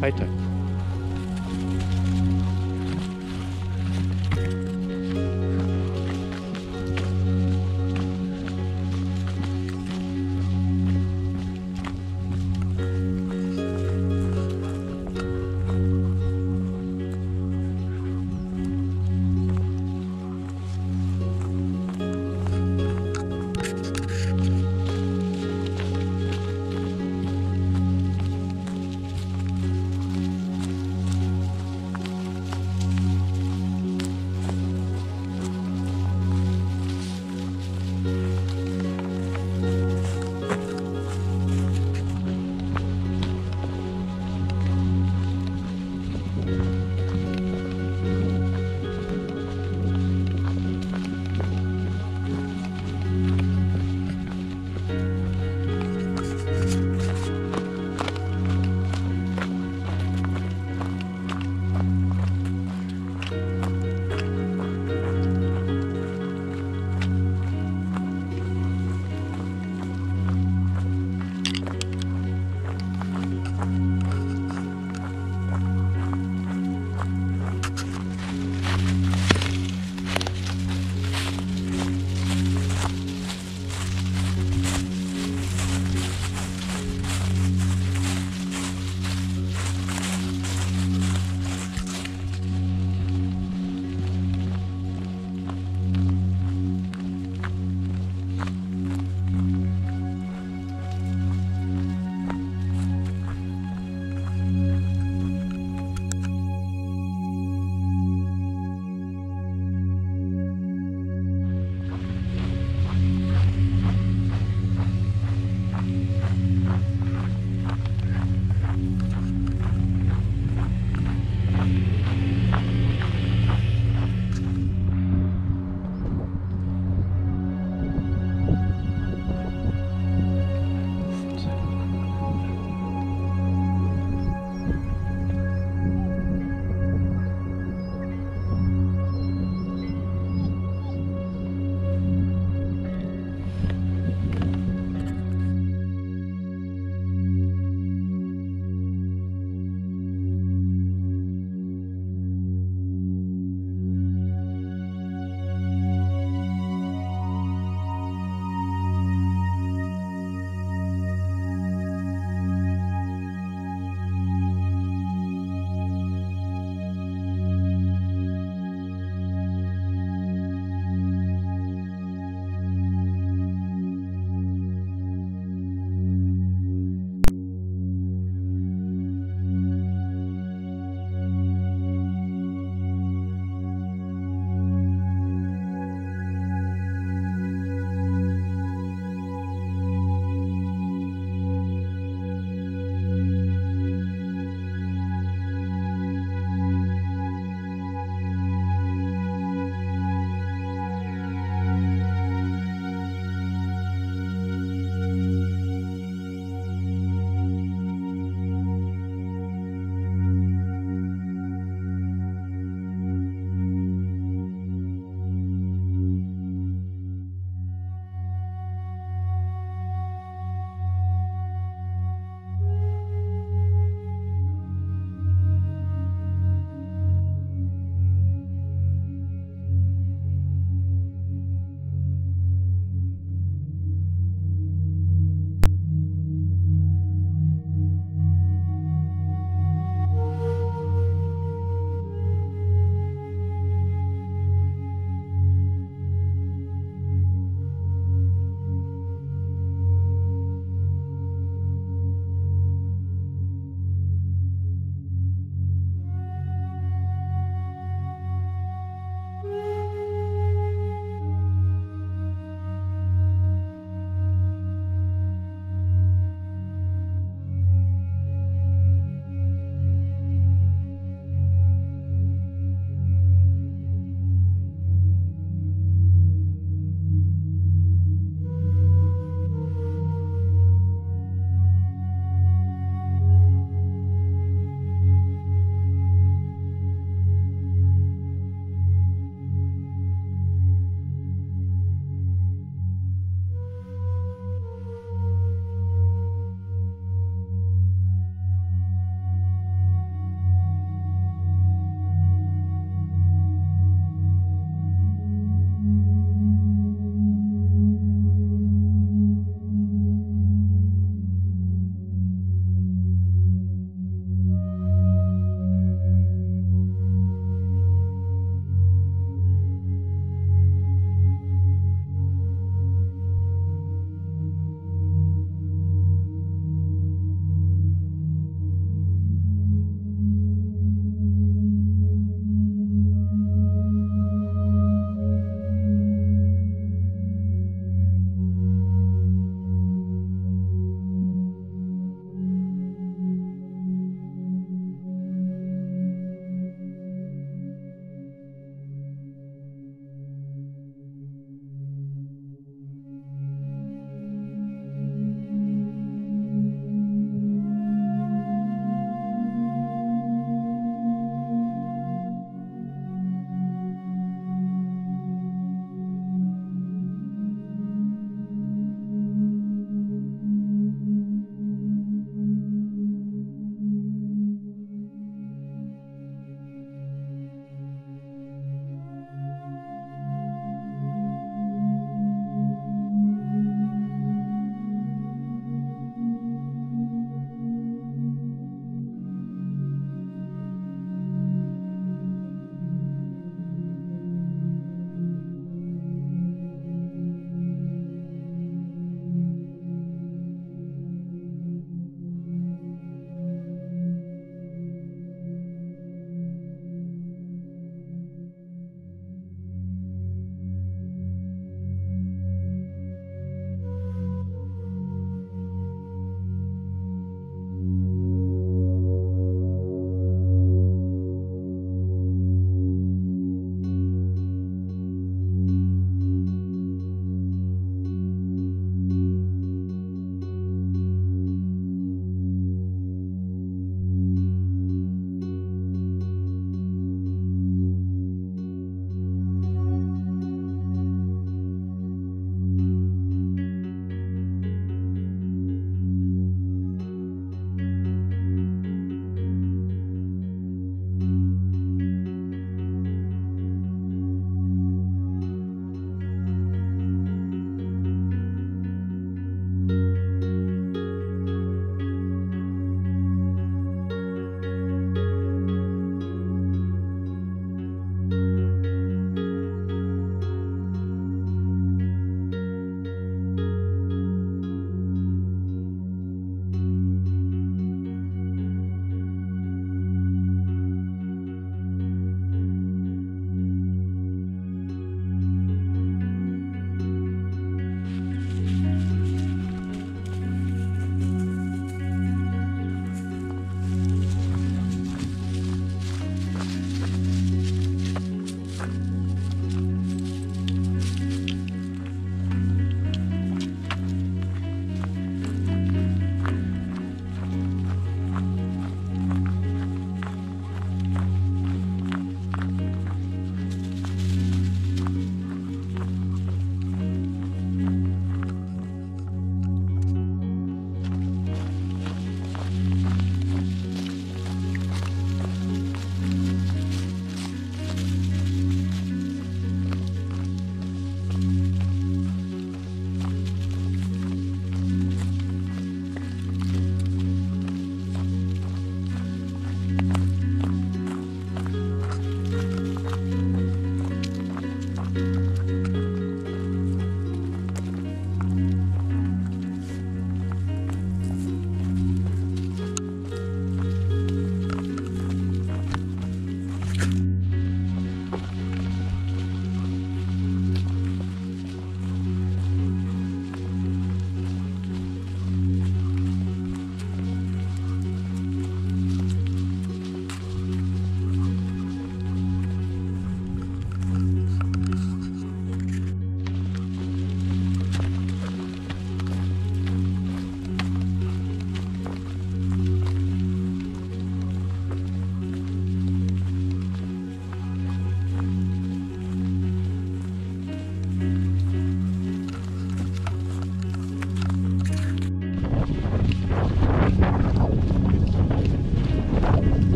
weiter.